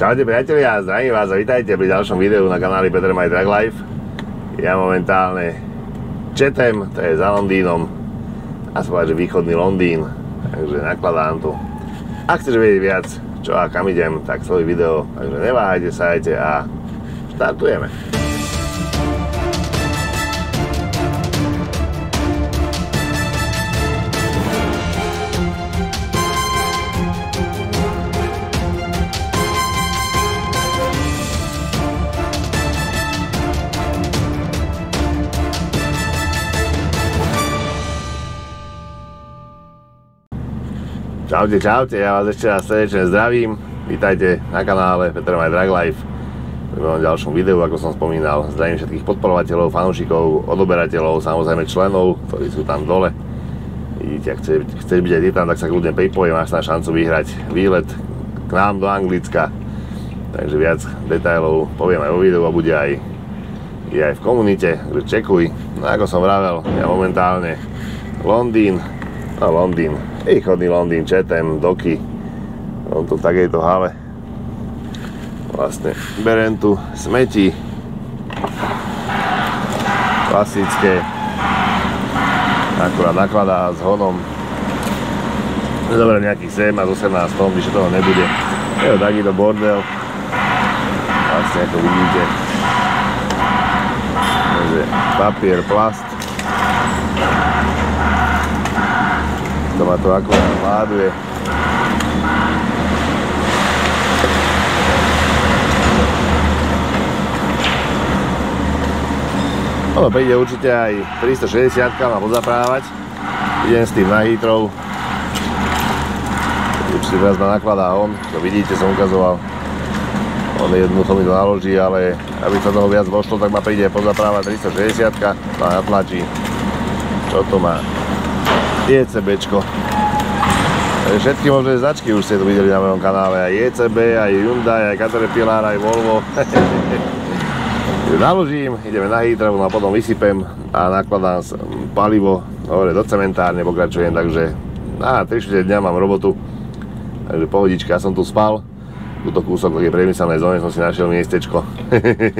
Čaute priatelia, zdravím vás a vítajte pri ďalšom videu na kanáli Peter My Drag Life. Ja momentálne četem, to je za Londýnom, a sa že východný Londýn, takže nakladám tu. Ak chceš vedieť viac, čo a kam idem, tak svoj video, takže neváhajte, sajte a štartujeme. Čaute, čaute, ja vás ešte raz srdečne zdravím. Vítajte na kanále Peter My Drag Life. V mojom ďalšom videu, ako som spomínal, zdravím všetkých podporovateľov, fanúšikov, odoberateľov, samozrejme členov, ktorí sú tam dole. Vidíte, ak chceš, chceš byť aj tam, tak sa kľudne paypoje, máš na šancu vyhrať výlet k nám do Anglicka. Takže viac detailov poviem aj o videu a bude aj, je aj v komunite, takže čekuj. No ako som vravel, ja momentálne Londýn, no Londýn, východný Londýn, Chatham, Doky, on tu v takejto hale. Vlastne berem tu smeti, klasické, akurát nakladá s honom. Zoberiem nejakých 7 a 18 tón, vyše toho nebude. Je to takýto bordel. Vlastne ako vidíte. Takže papier, plast. To ma to ako hľaduje. Ono príde určite aj 360 ma pozaprávať. Idem s tým na hitrov. Určite teraz ma nakladá on, to vidíte, som ukazoval. On jednoducho mi to naloží, ale aby sa toho viac vošlo, tak ma príde pozaprávať 360 a natlačí. Čo to má? ECBčko. Všetky možné značky už ste tu videli na mojom kanále, aj ECB, aj Hyundai, aj Caterpillar, aj Volvo. Naložím, ideme na hýtravu a potom vysypem a nakladám palivo hore do cementárne, pokračujem, takže na 3-4 dňa mám robotu, takže pohodička, ja som tu spal, túto kúsok také priemyselnej zóne som si našiel miestečko.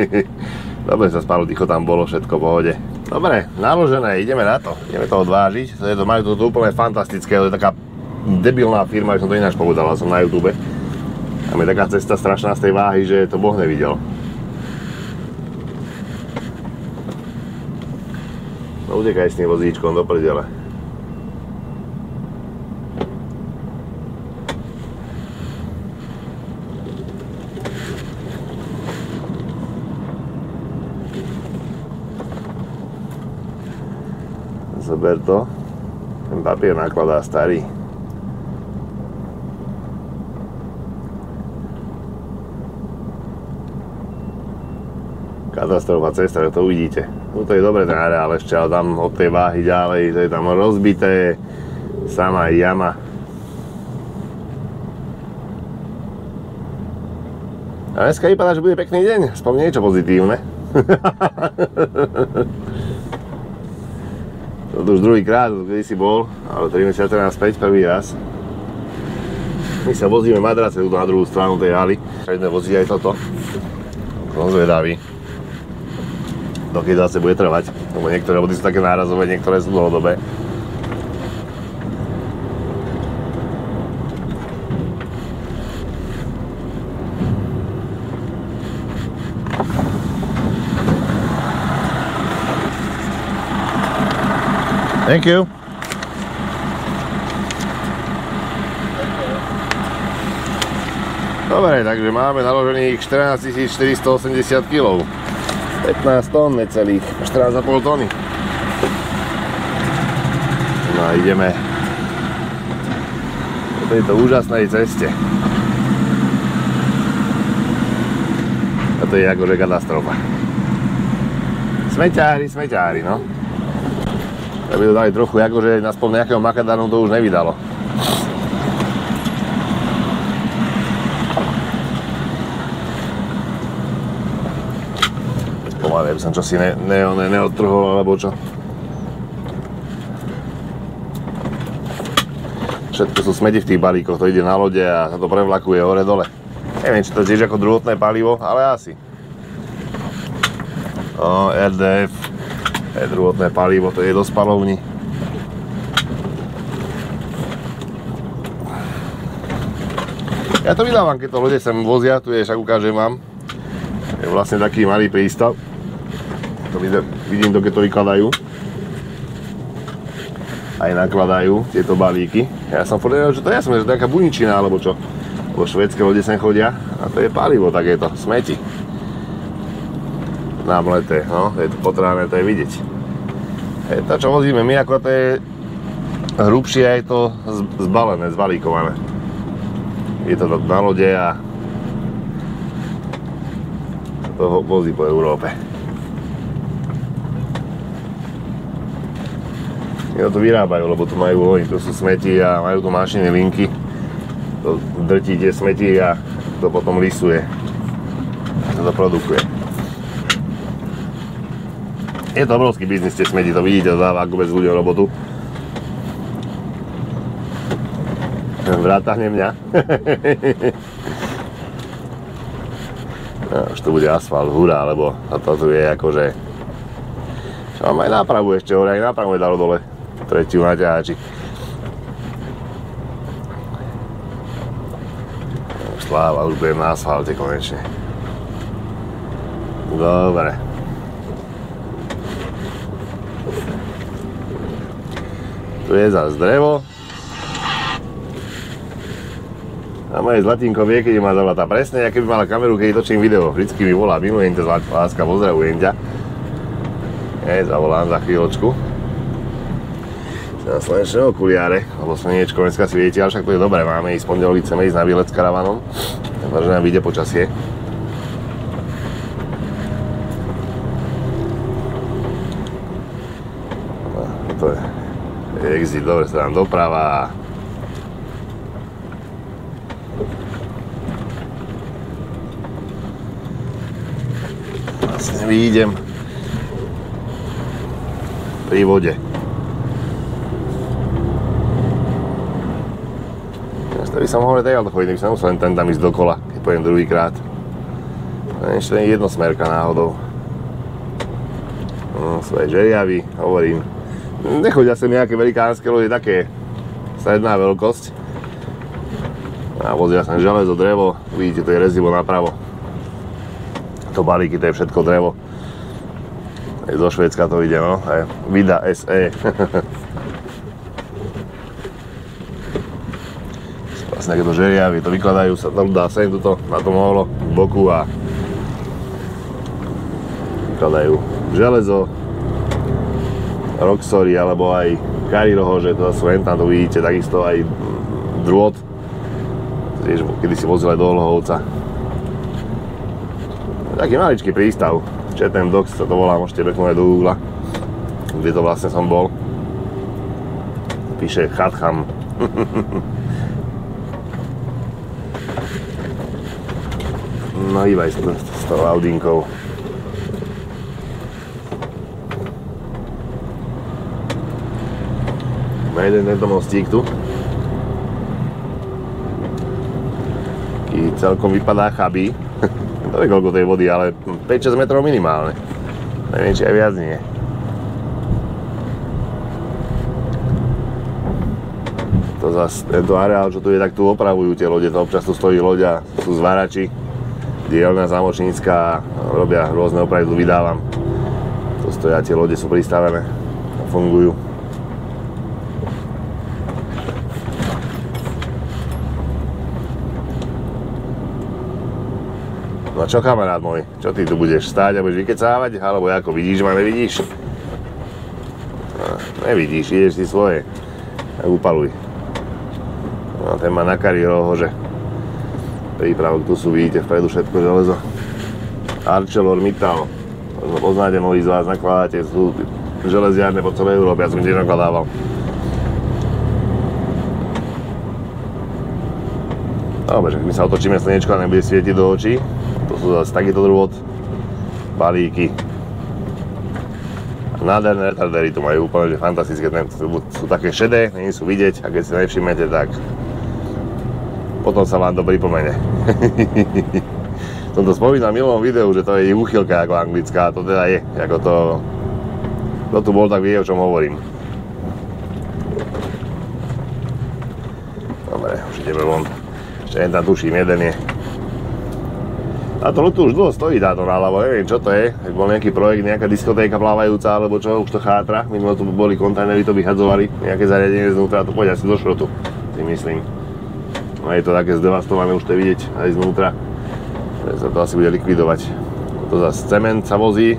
Dobre sa spalo, ticho tam bolo, všetko v pohode. Dobre, naložené, ideme na to. Ideme to odvážiť. To je to, majú to, to úplne fantastické, to je taká debilná firma, že som to ináč povedal, som na YouTube. Tam je taká cesta strašná z tej váhy, že to Boh nevidel. No utekaj s tým vozíčkom do prdele. Zober to. Ten papier nakladá starý. Katastrofa cesta, to uvidíte. No to je dobre ten areál ešte, ale tam od tej váhy ďalej, to je tam rozbité, sama jama. A dneska vypadá, že bude pekný deň, aspoň niečo pozitívne. Toto už druhý krát, kedy si bol, ale 3 mesiace naspäť, prvý raz. My sa vozíme madrace na druhú stranu tej haly. Ideme voziť aj toto. Som zvedavý. Dokedy zase bude trvať, lebo niektoré vody sú také nárazové, niektoré sú dlhodobé. Thank you. Dobre, takže máme naložených 14 480 kg. 15 tón necelých, 14,5 tony. No a ideme po tejto úžasnej ceste. A to je akože katastrofa. Smeťári, smeťári, no. Aby to dali trochu, akože aspoň nejakého makadánu to už nevydalo. Pomaly, aby som čo ne, ne, ne, neodtrhol, alebo čo. Všetko sú smeti v tých balíkoch, to ide na lode a sa to prevlakuje hore dole. Neviem, či to tiež ako druhotné palivo, ale asi. No, RDF je druhotné palivo, to je do spalovni. Ja to vydávam, keď to ľudia sem vozia, tu je, však ukážem vám. Je vlastne taký malý prístav. To vidím, to, keď to vykladajú. Aj nakladajú tieto balíky. Ja som povedal, že to ja som, že to je nejaká buničina, alebo čo. Lebo švedské lode sem chodia a to je palivo takéto, smeti. Námleté, no, je to potráne, to je vidieť. Je to, čo vozíme my, ako to je hrubšie, aj to zbalené, zbalíkované je to na lode a to vozí po Európe. Ja to vyrábajú, lebo tu majú oni, to sú smeti a majú tu mašiny linky. To drtí tie smeti a to potom lisuje. To produkuje. Je to obrovský biznis tie smeti, to vidíte, to dáva ako bez ľuďom robotu. vrátane mňa. no, už tu bude asfalt, hurá, lebo to tu je akože... Čo mám aj nápravu ešte hore, aj nápravu je dalo dole. Tretiu na ťahači. Sláva, už budem na asfalte konečne. Dobre. Tu je zase drevo. A moje zlatinko vie, keď ma zavolá presne, ja keby mala kameru, keď točím video. Vždycky mi volá, milujem ťa láska, pozdravujem ťa. Je, zavolám za chvíľočku. Na slnečné okuliare, lebo slniečko dneska si viete, ale však to je dobré, máme ísť pondelí, chceme ísť na výlet s karavanom. Takže nám vyjde počasie. No, to je exit, dobre sa nám doprava. výjdem pri vode. Teraz by som mohol takto chodiť, by som musel len ten tam ísť dokola, keď pojem druhýkrát. Ešte jednosmerka náhodou. No, svoje žeriavy, hovorím. Nechodia sem nejaké velikánske lode, také stredná veľkosť. A vozia sem železo, drevo, vidíte, to je rezivo napravo to balíky, to je všetko drevo. Aj zo Švedska to ide, no. Aj Vida SE. vlastne takéto žeriavy, to vykladajú sa, to dá sem tuto na tom holo, boku a vykladajú železo, Roxory alebo aj Kariroho, že to sú len tam, to vidíte, takisto aj drôt, tiež kedy si vozil aj do Olhovca taký maličký prístav. Chatham Docks sa to volá, môžete beknúť do Google, kde to vlastne som bol. Píše Chatham. no hýbaj s, s tou Audinkou. Má jeden tento mostík tu. Taký celkom vypadá chabý. Neviem koľko tej vody, ale 5-6 metrov minimálne. Neviem, či aj viac nie. To zase, tento areál, čo tu je, tak tu opravujú tie lode, to občas tu stojí loď sú zvárači, dielna zámočnícka, robia rôzne opravy, tu vydávam. To stoja, tie lode sú pristavené a fungujú. Čo kamarát môj, čo ty tu budeš stáť a budeš vykecávať, alebo ako vidíš ma, nevidíš? No, nevidíš, ideš si svoje, tak upaluj. No, ten má na kari rohože. Prípravok, tu sú, vidíte, vpredu všetko železo. ArcelorMittal, poznáte mnohí z vás, nakladáte, sú železiárne po celej Európe, ja som tiež nakladával. Dobre, my sa otočíme slnečko a nebude svietiť do očí, sú zase takýto druhot balíky. Nádherné retardery tu majú úplne že fantastické, sú, sú také šedé, nie sú vidieť a keď si nevšimnete, tak potom sa vám to pripomene. Som to spomínal v milom videu, že to je úchylka ako anglická, to teda je, ako to... Kto tu bol, tak vie, o čom hovorím. Dobre, už ideme von. Ešte jen tam tuším, jeden je. A to tu už dlho stojí táto náľavo, neviem čo to je. Ak bol nejaký projekt, nejaká diskotéka plávajúca, alebo čo, už to chátra. Minulo tu boli kontajnery, to vyhadzovali, nejaké zariadenie znútra, to pôjde asi do šrotu, si myslím. No je to také zdevastované, už to je vidieť aj znútra. Sa to asi bude likvidovať. To zase cement sa vozí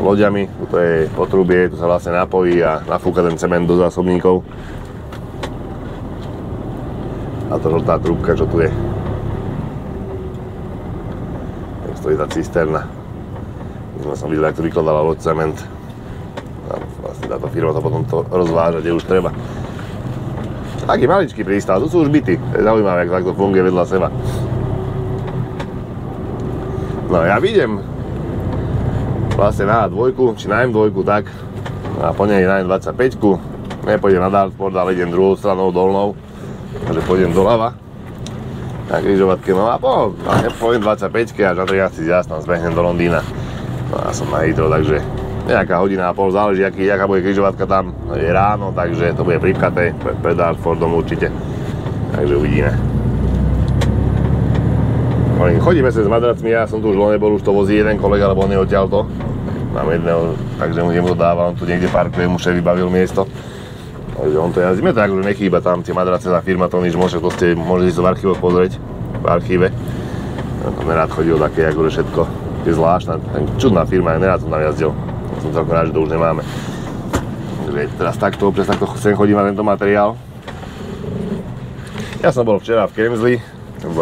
loďami, tu je potrubie, tu sa vlastne napojí a nafúka ten cement do zásobníkov. A to žltá trúbka, čo tu je. Stojí tá cisterna. My som videl, ako vykladala loď cement. A vlastne táto firma to potom to rozváža, kde už treba. Taký maličký prístav, tu sú už byty. Je zaujímavé, ako takto funguje vedľa seba. No ja vidím vlastne na dvojku, či na M2, tak a po nej na M25. Nepôjdem na Dartford, ale idem druhou stranou dolnou. Takže pôjdem doľava na križovatke, no a po, poviem 25 až na 13 jazd tam zbehnem do Londýna. No a som na Hydro, takže nejaká hodina a pol, záleží, aký, aká bude križovatka tam, je ráno, takže to bude pripkaté pred Dartfordom určite, takže uvidíme. Chodíme sa s madracmi, ja som tu už nebol, už to vozí jeden kolega, lebo on je odtiaľto. Mám jedného, takže mu to dáva, on tu niekde parkuje, mu vybavil miesto. On to jazdí. Mne to akože nechýba tam tie madrace za firma, to nič môže, to ste, môžete si to v archívoch pozrieť, v archíve. Ja som nerád chodil také, akože všetko je zvláštna, čudná firma, ja nerád som tam jazdil. Som celkom rád, že to už nemáme. Takže teraz takto, občas takto sem chodím na tento materiál. Ja som bol včera v Kemsli, v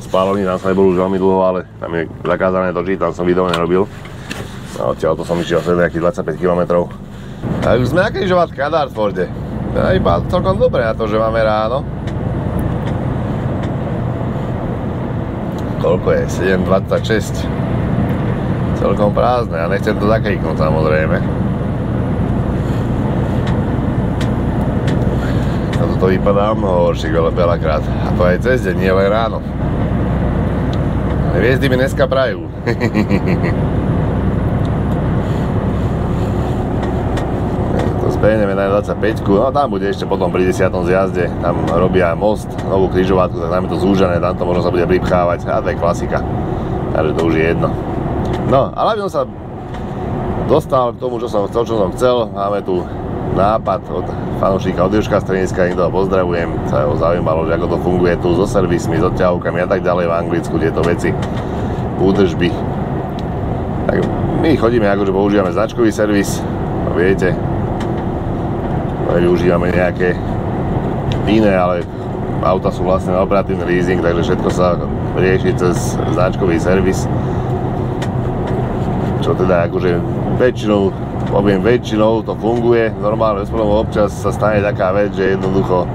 spálovni, tam som nebol už veľmi dlho, ale tam je zakázané točiť, tam som video nerobil. A odtiaľ to som išiel asi nejakých 25 km. A už sme na križovatke na Dartforde. To je iba celkom dobré na to, že máme ráno. Koľko je? 7.26. Celkom prázdne, ja nechcem to zakriknúť samozrejme. A toto vypadá mnoho horších veľakrát. A to aj cez deň, nie len ráno. Hviezdy mi dneska prajú. zbehneme na 25 no tam bude ešte potom pri 10. zjazde, tam robia most, novú križovatku, tak tam je to zúžené, tam to možno sa bude pripchávať, a to je klasika, takže to už je jedno. No, ale aby som sa dostal k tomu, čo som chcel, čo som chcel, máme tu nápad od fanúšika od Južka Streniska, niekto ho pozdravujem, sa ho zaujímalo, že ako to funguje tu so servismi, s odťahovkami a tak ďalej v Anglicku, tieto veci, údržby. Tak my chodíme, akože používame značkový servis, no viete, nevyužívame nejaké iné, ale auta sú vlastne na operatívny leasing, takže všetko sa rieši cez značkový servis. Čo teda akože väčšinou, poviem väčšinou to funguje, normálne občas sa stane taká vec, že jednoducho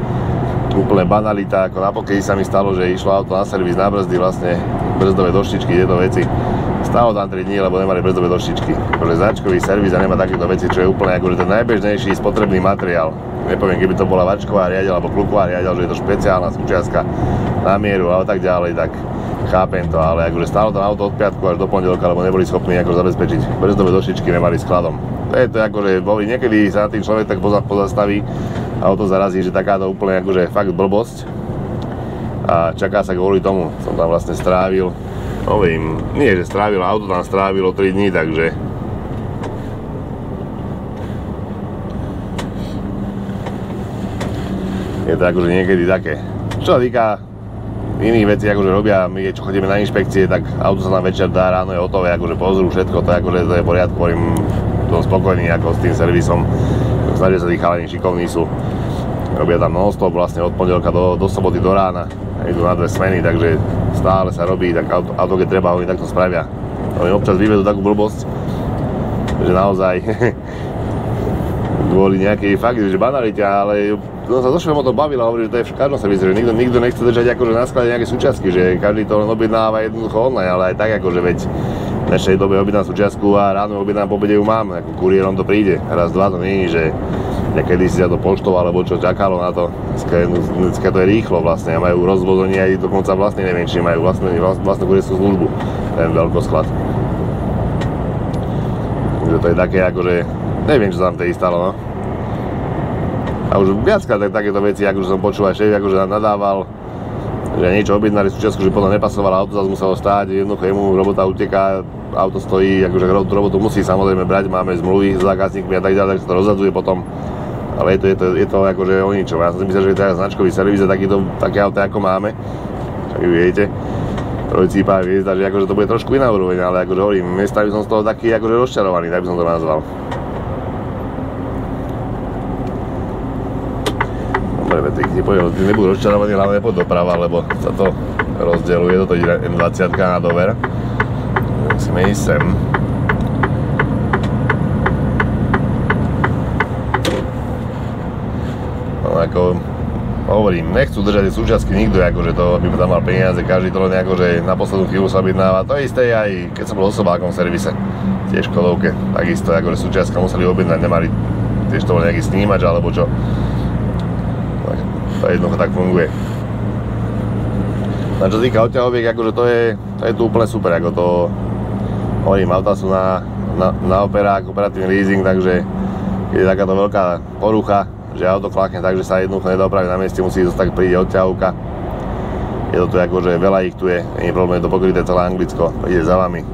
úplne banalita, ako napokedy sa mi stalo, že išlo auto na servis na brzdy, vlastne brzdové doštičky, tieto veci. Stalo tam 3 dní, lebo nemali brzdové doštičky. Akože značkový servis a nemá takéto veci, čo je úplne akože ten najbežnejší spotrebný materiál. Nepoviem, keby to bola vačková riadel alebo kluková riadel, že je to špeciálna súčiastka na mieru a tak ďalej, tak chápem to, ale akože stálo tam auto od piatku až do pondelka, lebo neboli schopní ako zabezpečiť. Brzdové doštičky nemali skladom. To je to akože, boli niekedy sa na tým človek tak pozastaví auto zarazí, že takáto úplne akože fakt blbosť a čaká sa kvôli tomu, som tam vlastne strávil, novým, nie že strávil, auto tam strávilo 3 dní, takže je to akože niekedy také. Čo sa týka iných vecí, akože robia, my čo chodíme na inšpekcie, tak auto sa nám večer dá, ráno je hotové, akože pozrú všetko, to je akože to je v poriadku, hovorím, som spokojný ako s tým servisom, snažia sa tí chalani šikovní sú, robia tam non-stop vlastne od pondelka do, do soboty do rána, idú na dve smeny, takže stále sa robí, tak auto, auto keď treba, oni takto spravia. Oni občas vyvedú takú blbosť, že naozaj kvôli nejakej fakt, že banalite, ale no sa so o tom bavil a hovorí, že to je v každom servise, že nikto, nikto nechce držať akože na sklade nejaké súčiastky, že každý to len objednáva jednoducho online, ale aj tak akože veď v dnešnej dobe objednám súčiastku a ráno objednám po obede ju mám, ako kuriérom to príde, raz, dva, to nie je, že Niekedy si sa to poštou alebo čo čakalo na to. Dneska to je rýchlo vlastne a majú rozvození aj dokonca vlastne neviem, či majú vlastne, vlastnú kuriérskú službu, ten veľkosklad. Takže to je také akože, neviem čo tam tej stalo, no. A už viackrát tak, takéto veci, akože som počul aj šéf, akože nadával, že niečo objednali súčiastku, že potom nepasovala auto, zase muselo stáť, jednoducho jemu robota uteká, auto stojí, akože robotu musí samozrejme brať, máme zmluvy s zákazníkmi a tak ďalej, tak sa to rozhadzuje potom. Ale je to, je to, je to akože o ničom. Ja som si myslel, že to značkový servis a takýto, také auto ako máme. Však viete. Trojcípa hviezda, že akože to bude trošku iná úroveň, ale akože hovorím, miesta by som z toho taký akože rozčarovaný, tak by som to nazval. Dobre, povedal, ty nebudú rozčarovaní, hlavne pod doprava, lebo sa to rozdeluje, toto je M20 na dover. Musíme ísť sem. Ako, hovorím, nechcú držať tie súčiastky nikto, akože to, aby tam mal peniaze, každý to len akože na poslednú chvíľu sa objednáva. To isté aj keď som bol v osobákom servise, tiež Škodovke, takisto akože súčiastka museli objednať, nemali tiež to bol nejaký snímač alebo čo to jednoducho tak funguje. A čo týka odťahoviek, akože to je, to je tu úplne super, ako to hovorím, auta sú na, na, na operák, operatívny leasing, takže je takáto veľká porucha, že auto tak, že sa jednoducho nedá opraviť na mieste, musí ísť tak príde odťahovka. Je to tu akože veľa ich tu je, nie je problém, je to pokryté celé Anglicko, ide za vami,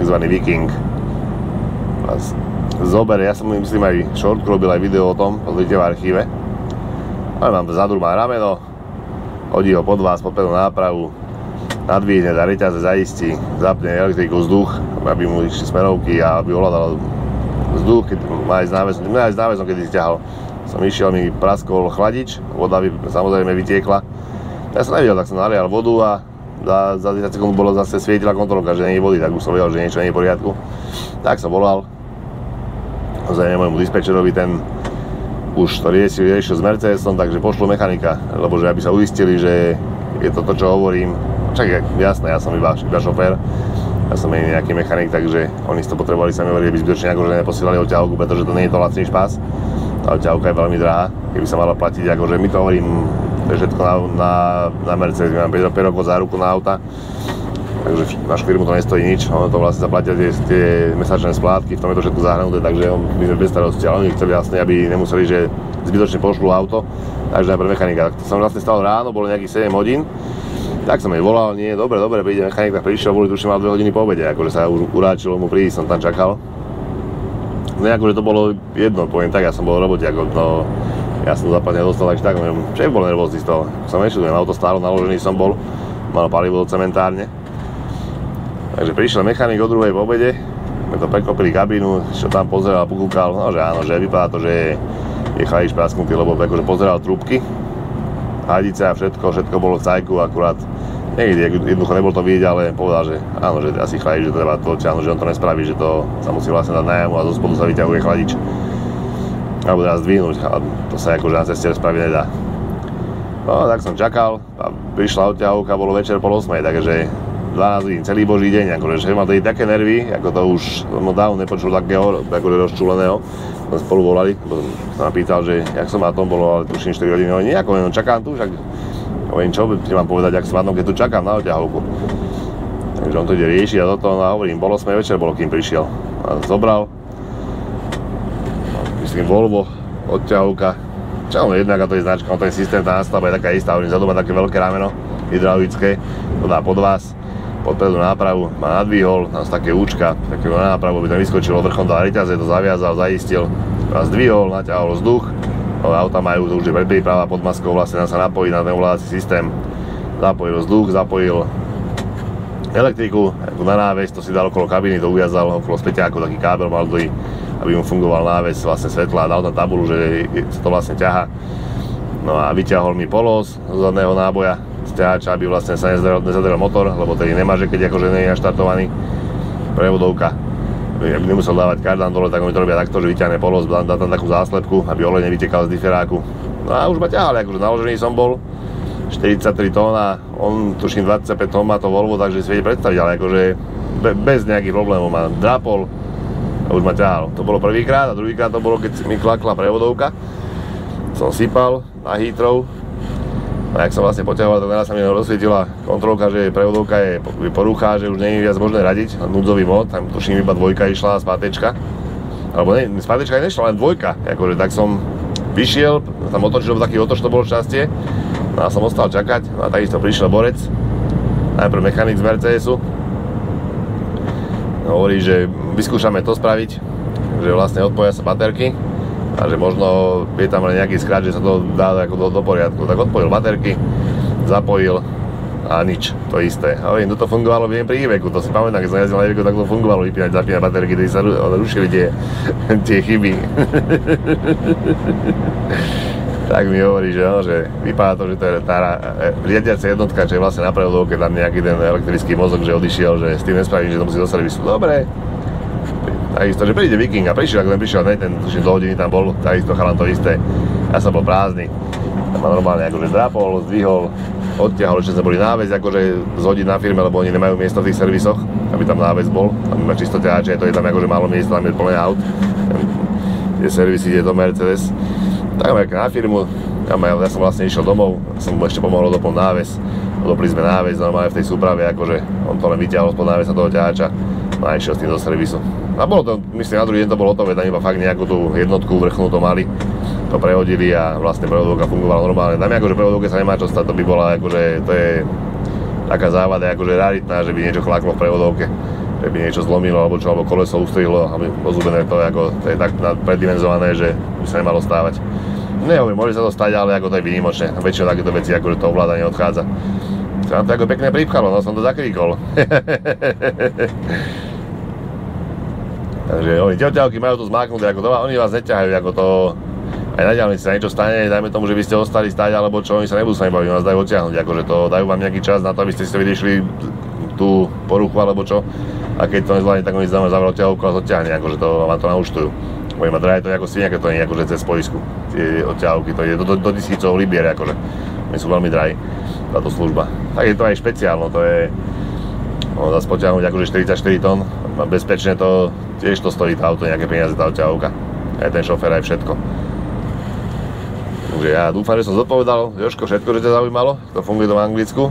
takzvaný Viking. Zober, ja som myslím aj shortku robil aj video o tom, pozrite v archíve. Ale mám vzadu má rameno, hodí ho pod vás, pod nápravu, nadvihne za reťaze, zaistí, zapne elektriku, vzduch, aby mu išli smerovky a aby ovládal vzduch, keď má aj s náväzom, má aj s. Som išiel, mi praskol chladič, voda by samozrejme vytiekla. Ja som nevidel, tak som nalial vodu a za, za 10 sekúnd bolo zase svietila kontrolka, že nie vody, tak už som vedel, že niečo nie je v poriadku. Tak som volal, zrejme môjmu dispečerovi ten už to riešil, riešil s Mercedesom, takže pošlo mechanika, lebo že aby sa uistili, že je to to, čo hovorím. Čak jasné, ja som iba, iba šofér, ja som aj nejaký mechanik, takže oni si to potrebovali sami hovoriť, aby zbytočne akože neposielali odťahovku, pretože to nie je to lacný špás. Tá odťahovka je veľmi drahá, keby sa mala platiť, akože my to hovorím, to je všetko na, na, na Mercedes, my máme 5 rokov záruku na auta, takže našu firmu to nestojí nič, ono to vlastne zaplatia tie, tie mesačné splátky, v tom je to všetko zahrnuté, takže my sme bez starosti, ale oni chceli vlastne, aby nemuseli, že zbytočne pošlu auto, takže najprv mechanika. To som vlastne stal ráno, bolo nejakých 7 hodín, tak som jej volal, nie, dobre, dobre, príde mechanik, tak prišiel, boli tuším mal 2 hodiny po obede, akože sa uráčilo mu prísť, som tam čakal. No akože to bolo jedno, poviem tak, ja som bol v robote, ako no, ja som zapadne dostal takže tak, neviem, šéf bol nervózny z toho. Som nešiel, auto stálo, naložený som bol, mal palivo do cementárne, Takže prišiel mechanik o druhej po obede, sme to prekopili kabínu, čo tam pozeral, pokúkal, no že áno, že vypadá to, že je, je chalič prasknutý, lebo akože pozeral trúbky, hadice a všetko, všetko bolo v cajku, akurát niekde jednoducho nebol to vidieť, ale povedal, že áno, že asi chladič, že treba to odtiahnuť, že on to nespraví, že to sa musí vlastne dať najamu a zo spodu sa vyťahuje chladič. Alebo dá zdvihnúť, ale to sa akože na ceste spraviť nedá. No, tak som čakal a prišla odťahovka, bolo večer pol 8, takže 12 hodín, celý boží deň, akože šéf mal tady také nervy, ako to už no dávno nepočul takého, akože rozčúleného. Sme spolu volali, sa ma pýtal, že jak som na tom bolo, ale tuším 4 hodiny, nejako, no čakám tu, však hovorím, čo ti mám povedať, ak tom, keď tu čakám na odťahovku. Takže on to ide riešiť a toto, no a hovorím, bolo sme večer, bolo kým prišiel. A zobral, myslím Volvo, odťahovka, čo on jednak, a to je značka, on je systém, tá nástavba je taká istá, hovorím, za také veľké rameno, hydraulické, to dá pod vás, podpredu nápravu ma nadvihol, tam také účka, také na nápravu by tam vyskočilo vrchom dal reťaze, to zaviazal, zaistil, ma zdvihol, naťahol vzduch, auta majú, to už predpríprava pod maskou, vlastne sa napojí na ten ovládací systém, zapojil vzduch, zapojil elektriku, na náves, to si dal okolo kabiny, to uviazal okolo späťáku, taký kábel mal dlhý, aby mu fungoval náves vlastne svetla, dal tam tabulu, že sa to vlastne ťaha. No a vyťahol mi polos z zadného náboja, ťahača, aby vlastne sa nezadrel motor, lebo tedy nemá, že keď akože nie je naštartovaný prevodovka aby nemusel dávať kardan dole, tak oni to robia takto, že vyťahne polos, dá tam takú záslepku, aby olej nevytekal z diferáku. No a už ma ťahali, akože naložený som bol, 43 tón a on tuším 25 tón má to Volvo, takže si viete predstaviť, ale akože be, bez nejakých problémov ma drapol, a už ma ťahal. To bolo prvýkrát a druhýkrát to bolo, keď mi klakla prevodovka. Som sypal na hitrov a jak som vlastne poťahoval, tak naraz sa mi rozsvietila kontrolka, že prevodovka je porucha, že už nie je viac možné radiť, núdzový mod, tam tuším iba dvojka išla, spátečka. Alebo ne, spátečka nešla, len dvojka, akože tak som vyšiel, tam otočil, taký otoč to bolo šťastie, no a som ostal čakať, no a takisto prišiel borec, najprv mechanik z Mercedesu, hovorí, že vyskúšame to spraviť, že vlastne odpoja sa baterky a že možno je tam len nejaký skrat, že sa to dá ako do, do poriadku. Tak odpojil baterky, zapojil a nič, to isté. A hovorím, toto fungovalo viem pri Iveku, to si pamätám, keď som jazdil na Iveku, tak to fungovalo vypínať, zapínať baterky, keď sa rušili tie, tie chyby. tak mi hovorí, že, no, že vypadá to, že to je tá e, riadiaca jednotka, čo je vlastne na prevodovke, tam nejaký ten elektrický mozog, že odišiel, že s tým nespravím, že to musí do servisu. Dobre, takisto, že príde Viking a prišiel, ako ten prišiel, ne, ten tuším do hodiny tam bol, takisto chalan to isté. Ja som bol prázdny. Tam ma normálne akože drapol, zdvihol, odtiahol, že sme boli náväz, akože zhodiť na firme, lebo oni nemajú miesto v tých servisoch, aby tam náväz bol, tam iba čisto ťahače, to je tam akože málo miesta, tam je plné aut. Tie servisy ide do Mercedes tak na firmu, ja, ja som vlastne išiel domov, som mu ešte pomohol doplniť náves, odopli sme náves normálne v tej súprave, akože on to len vyťahol spod návesa toho ťahača no a išiel s tým do servisu. A bolo to, myslím, na druhý deň to bolo hotové, tam iba fakt nejakú tú jednotku vrchnú to mali, to prehodili a vlastne prevodovka fungovala normálne. Tam akože prevodovke sa nemá čo stať, to by bola akože, to je taká závada, akože raritná, že by niečo chlaklo v prevodovke že by niečo zlomilo alebo čo, alebo koleso ustrihlo, aby pozubené to, ako, to je tak preddimenzované, že by sa nemalo stávať. Nehovorím, môže sa to stať, ale ako to je výnimočné. Väčšinou takéto veci, ako že to ovládanie odchádza. Sa to ako pekne pripchalo, no som to zakríkol. Takže oni ťaťavky majú to zmáknuté ako to, oni vás neťahajú ako to aj na diálnici sa niečo stane, dajme tomu, že by ste ostali stať, alebo čo, oni sa nebudú sa baviť, vás dajú odtiahnuť, akože to dajú vám nejaký čas na to, aby ste si vyriešili tú poruchu alebo čo a keď to nezvládne, tak oni znamená zavrel ťahovku a odťahne, akože to vám to nauštujú. Budem mať to ako svinia, keď to nie akože cez poisku, tie odťahovky, to je do, do, do tisícov libier, akože. Oni sú veľmi drahí, táto služba. Tak je to aj špeciálno, to je, no, zase poťahnuť akože 44 tón, bezpečne to, tiež to stojí to auto, nejaké peniaze tá odťahovka. Aj ten šofér, aj všetko. Takže ja dúfam, že som zodpovedal, Joško, všetko, že ťa zaujímalo, to funguje to v Anglicku.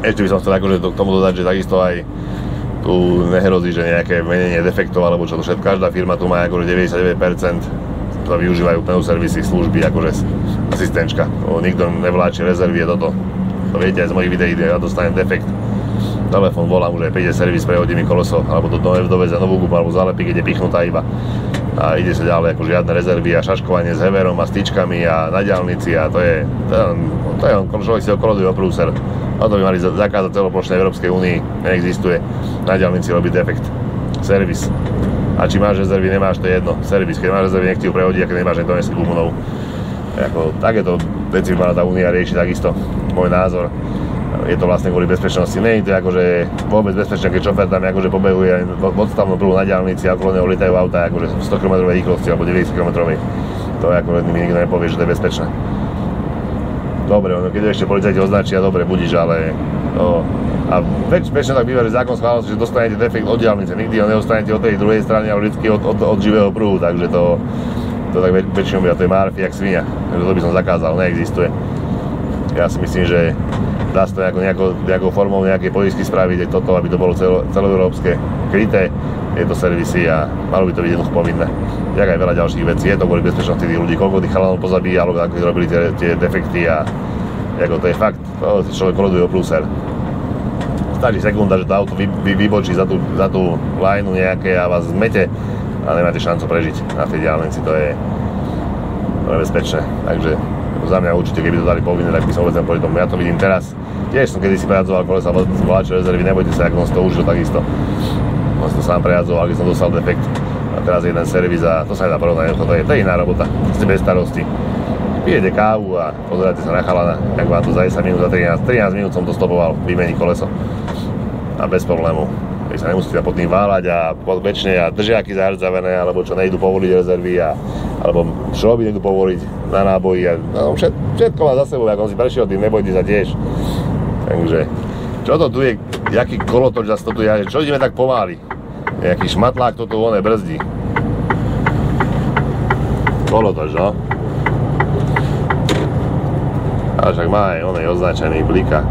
Ešte by som chcel akože k tomu dodať, že takisto aj tu nehrozí, že nejaké menenie defektov alebo čo to všetko. Každá firma tu má akože 99% to využívajú pneu servisy, služby, akože asistenčka. To nikto nevláči rezervy, je toto. To viete aj z mojich videí, ja dostanem defekt. Telefón volám, že príde servis, prehodí mi koleso, alebo do doveze novú gumu, alebo zálepy, keď je pichnutá iba. A ide sa ďalej, ako žiadne rezervy a šaškovanie s heverom a styčkami a na diálnici a to je, to je, to je on, človek si okolo prúser. A to by mali zakázať celoplošnej Európskej únii, neexistuje. Na diálnici robí defekt. Servis. A či máš rezervy, nemáš, to je jedno. Servis, keď máš rezervy, nech ti ju prehodí, a keď nemáš, nech donesí gumu novú. Ako, takéto veci by mala tá únia riešiť takisto. Môj názor. Je to vlastne kvôli bezpečnosti. Nie je to akože vôbec bezpečné, keď šofér tam akože pobehuje v odstavnú prúhu na diálnici a okolo neho lietajú auta akože 100 km rýchlosti alebo 90 km. To je ako mi nikto nepovie, že to je bezpečné. Dobre, ono, keď ešte policajti označia, dobre, budíš, ale no, a väč, väčšinou tak býva, že zákon schválil, že dostanete defekt od diálnice, nikdy ho nedostanete od tej druhej strany, ale vždy od, od, od živého prúhu, takže to, to tak väč, väčšinou býva, to je marfi, jak svinia, takže to by som zakázal, neexistuje. Ja si myslím, že dá sa to nejako, nejako, nejakou formou nejakej poisky spraviť toto, aby to bolo celo, celoeurópske, kryté, tieto servisy a malo by to byť jednoducho povinné. Jak aj veľa ďalších vecí, je to kvôli bezpečnosti tých ľudí, koľko tých chalanov pozabíjalo, ako robili tie, tie defekty a ako to je fakt, to si človek koloduje o pluser. Stačí sekunda, že to auto vy, vy, vybočí za tú, za tú lineu nejaké a vás zmete a nemáte šancu prežiť na tej diálnici, to je, to je bezpečné. Takže za mňa určite, keby to dali povinné, tak by som vôbec proti tomu. Ja to vidím teraz. Tiež som kedysi prejadzoval kolesa voláče rezervy, nebojte sa, ako som to užil takisto. On to sám prejadzoval, keď som dostal defekt. A teraz jeden servis a to sa nedá porovnať, to je, to je iná robota. Ste bez starosti. Pijete kávu a pozeráte sa na chalana, tak vám to za 10 minút, za 13, 13 minút som to stopoval, vymení koleso. A bez problémov. Vy sa nemusíte pod tým váľať a pod väčšine a držiaky zahrdzavené, alebo čo nejdu povoliť rezervy a, alebo šroby nejdu povoliť na náboji a no, všet, všetko má za sebou, ako si prešiel tým, nebojte sa tiež. Takže, čo to tu je, jaký kolotoč zase to tu je, čo ideme tak pomáli? Nejaký šmatlák to tu oné brzdí. Kolotoč, no. Ale však má aj onej označený blika.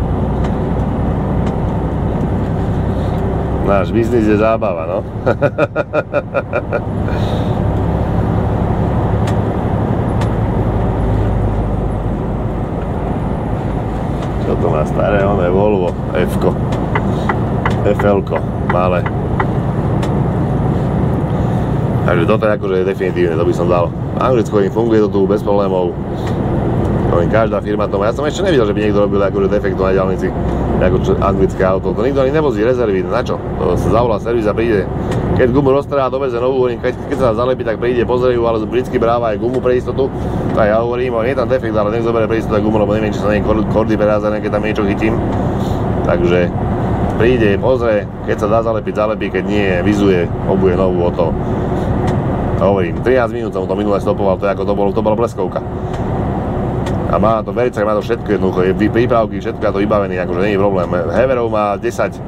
Náš biznis je zábava, no. Čo to má staré, oné Volvo, F-ko. FL-ko, malé. Takže toto je akože definitívne, to by som dal. V Anglicku im funguje to tu bez problémov. Hovorím, každá firma to má. Ja som ešte nevidel, že by niekto robil akože defektu na diálnici, ako čo, anglické auto. To nikto ani nevozí rezervy, na čo? To sa zavolá servis a príde. Keď gumu roztrhá, doveze novú, hovorím, keď, keď sa zalepí, tak príde, pozrie ale britský bráva aj gumu pre istotu. Tak ja hovorím, nie je tam defekt, ale nech zoberie pre istotu gumu, lebo neviem, či sa nie kordy prerázané, keď tam niečo chytím. Takže príde, pozrie, keď sa dá zalepiť, zalepí, keď nie, vizuje, obuje novú o to. Hovorím, 13 minút som to minule stopoval, to je ako to bolo, to bola bleskovka a má to verice, má to všetko jednoducho, je prípravky, všetko je to vybavený, akože nie je problém. Heverov má 10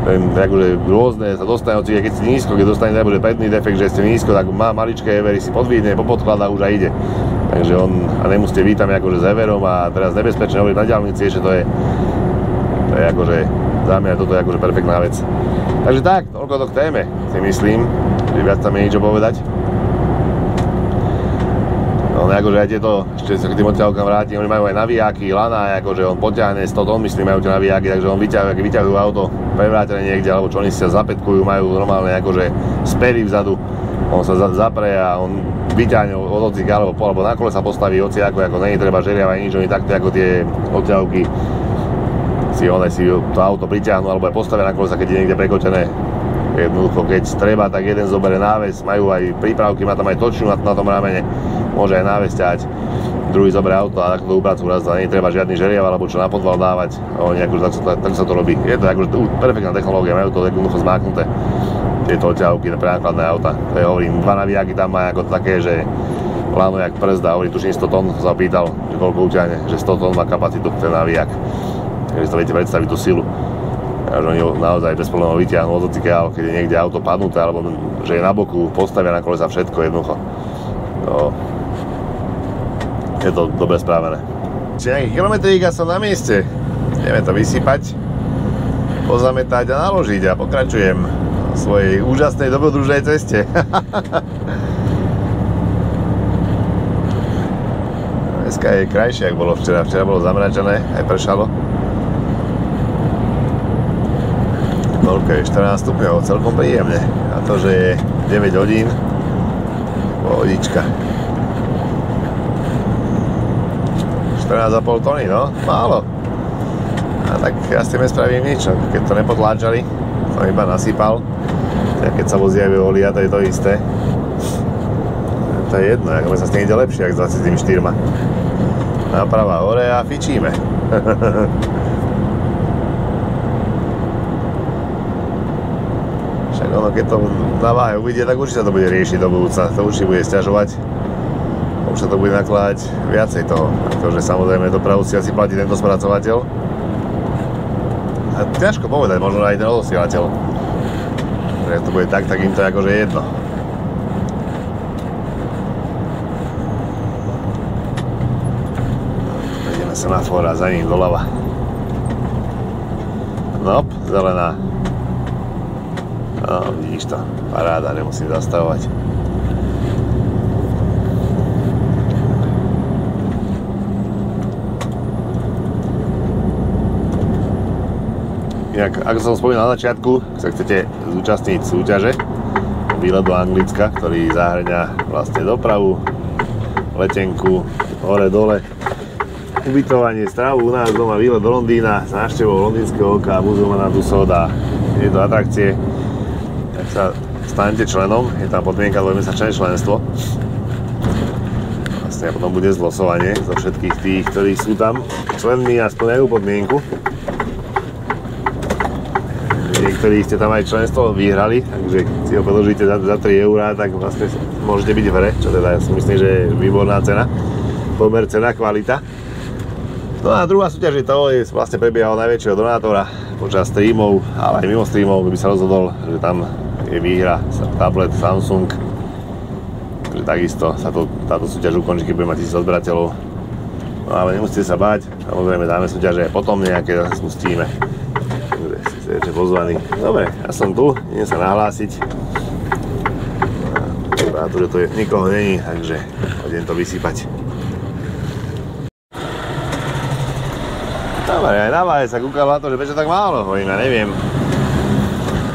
ten, akože rôzne sa dostane, hoci keď si nízko, keď dostane nebude predný defekt, že ste nízko, tak má maličké Hevery, si podvídne, popodkladá už a ide. Takže on, a nemusíte vítame akože s Heverom a teraz nebezpečne hovoriť na diálnici, ešte to je, to je akože, za mňa toto je akože perfektná vec. Takže tak, toľko to k téme, si myslím, že viac tam je niečo povedať. On akože aj tieto, ešte sa k tým odťahovkám vrátim, oni majú aj navijáky, lana, akože on poťahne 100 tón, myslím, majú tie navijáky, takže on vyťahuje, keď vyťahujú auto prevrátené niekde, alebo čo oni sa zapetkujú, majú normálne akože spery vzadu, on sa zapre a on vyťahne od ocika, alebo, alebo na kole sa postaví oci, ako, ako není treba žeriavať nič, oni takto ako tie odťahovky si one si to auto priťahnú, alebo aj postavia na kolesa, keď je niekde prekočené. Jednoducho, keď treba, tak jeden zoberie náves, majú aj prípravky, má tam aj točnú na, tom ramene môže aj náves ťahať, druhý zoberie auto a takto upracu raz a nie treba žiadny žeriav alebo čo na podval dávať, oni akože tak, tak, tak sa to robí. Je to akože perfektná technológia, majú to jednoducho zmáknuté tieto odťahovky na nákladné auta. To je, hovorím, dva navijaky tam má ako také, že láno jak przda, hovorí, tuším 100 tón, sa pýtal, koľko uťahne, že 100 tón má kapacitu ten navijak. Takže to viete predstaviť tú silu. Takže oni naozaj bez problémov vyťahnú od keď je niekde auto padnuté, alebo že je na boku, postavia na kolesa všetko jednoducho. To, je to dobre správené. Či nejakých kilometrík a som na mieste. Ideme to vysypať, pozametať a naložiť a pokračujem v svojej úžasnej dobrodružnej ceste. Dneska je krajšie, ako bolo včera. Včera bolo zamračené, aj pršalo. Je 14 stupňov, celkom príjemne. A to, že je 9 hodín, pohodička. 14,5 tony, no, málo. A tak ja s tým nespravím nič, no. keď to nepotláčali, som iba nasypal. A keď sa vozia olia, to je to isté. To je jedno, ako sa s tým ide lepšie, ako s 24. Naprava hore a fičíme. ono, keď to na váhe uvidie, tak určite to bude riešiť do budúca. To určite bude stiažovať už sa to bude nakladať viacej toho, pretože samozrejme dopravu si asi platí tento spracovateľ. A ťažko povedať, možno aj ten odosielateľ. Že to bude tak, tak im to je akože jedno. Ideme semafor a za ním doľava. Nop, zelená. No, vidíš to, paráda, nemusím zastavovať. Inak, ako som spomínal na začiatku, sa chcete zúčastniť súťaže výlet do Anglicka, ktorý zahrňa vlastne dopravu, letenku, hore, dole, ubytovanie, stravu u nás doma, výlet do Londýna s návštevou londýnskeho oka, muzeum na Tussauds a tieto atrakcie. Sa stanete členom, je tam podmienka dvojmesačné členstvo. Vlastne potom bude zlosovanie zo všetkých tých, ktorí sú tam členmi a splňajú podmienku niektorí ste tam aj členstvo vyhrali, takže si ho podložíte za, za 3 eurá, tak vlastne môžete byť v hre, čo teda ja si myslím, že je výborná cena. Pomer cena, kvalita. No a druhá súťaž je to, je vlastne prebiehal najväčšieho donátora počas streamov, ale aj mimo streamov, by sa rozhodol, že tam je výhra tablet Samsung, takisto sa to, táto súťaž ukončí, keď bude mať 1000 odberateľov. No ale nemusíte sa báť, samozrejme dáme súťaže aj potom nejaké spustíme. Takže ste pozvaní. Dobre, ja som tu, idem sa nahlásiť. Vypadá tu, že tu je, nikoho není, takže idem to vysypať. Dobre, aj na sa kúkal na to, že prečo tak málo, hovorím, ja neviem.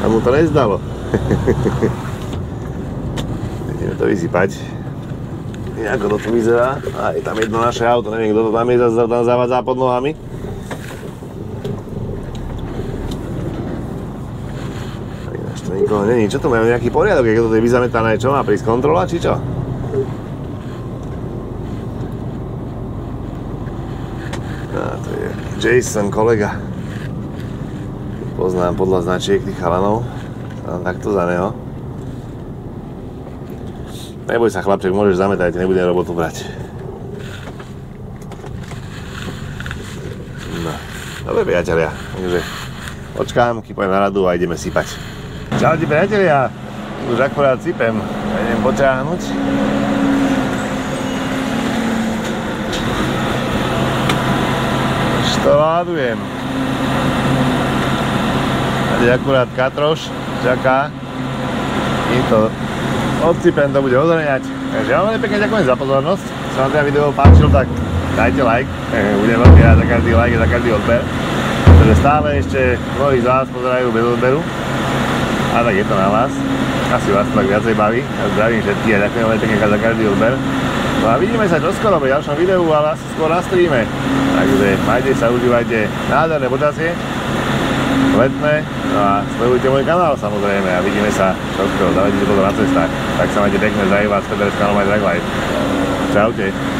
A mu to nezdalo. Ideme to vysypať. Ako to tu vyzerá. A je tam jedno naše auto, neviem, kto to tam je, tam zavadzá pod nohami. Ináč to nikoho není. Čo tu majú nejaký poriadok, keď toto je vyzametané, čo má prísť kontrola, či čo? Jason, kolega. Poznám podľa značiek tých chalanov. Takto za neho. Neboj sa chlapček, môžeš zametať, nebudem robotu brať. No. Dobre priatelia, takže počkám, kypujem na radu a ideme sypať. Čaute priatelia, už akurát sypem, idem poťahnuť. to ládujem. Tady akurát katroš čaká, kým to odsypem, to bude ozrňať. Takže ja veľmi pekne ďakujem za pozornosť. Sa vám teda video páčil, tak dajte like. Budem veľmi rád za každý like a za každý odber. Pretože stále ešte mnohí z vás pozerajú bez odberu. A tak je to na vás. Asi vás to tak viacej baví. Ja zdravím všetkých a ďakujem veľmi pekne za každý odber. No a vidíme sa čoskoro pri ďalšom videu, ale asi skôr na streame. Takže majte sa, užívajte nádherné počasie, letné, no a sledujte môj kanál samozrejme a vidíme sa čoskoro, dávajte si pozor na cestách. Tak sa majte pekne, zdraví vás, Peter s kanálom aj Drag Life. Čaute.